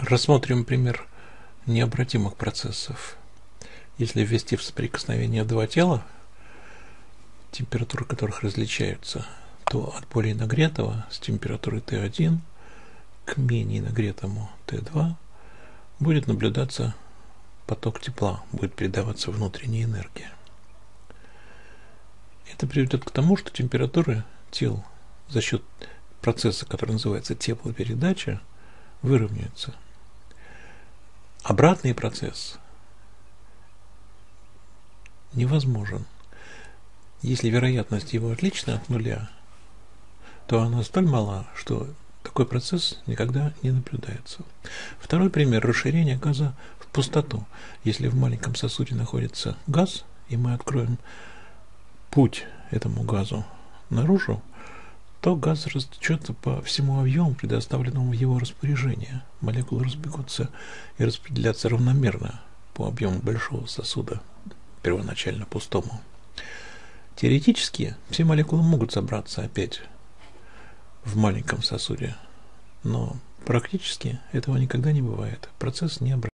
Рассмотрим пример необратимых процессов. Если ввести в соприкосновение два тела, температуры которых различаются, то от более нагретого с температурой Т1 к менее нагретому Т2 будет наблюдаться поток тепла, будет передаваться внутренняя энергия. Это приведет к тому, что температуры тел за счет процесса, который называется теплопередача, выровняются – Обратный процесс невозможен. Если вероятность его отлична от нуля, то она столь мала, что такой процесс никогда не наблюдается. Второй пример – расширение газа в пустоту. Если в маленьком сосуде находится газ, и мы откроем путь этому газу наружу, то газ растечется по всему объему, предоставленному в его распоряжение. Молекулы разбегутся и распределятся равномерно по объему большого сосуда, первоначально пустому. Теоретически все молекулы могут собраться опять в маленьком сосуде, но практически этого никогда не бывает. Процесс не обратим.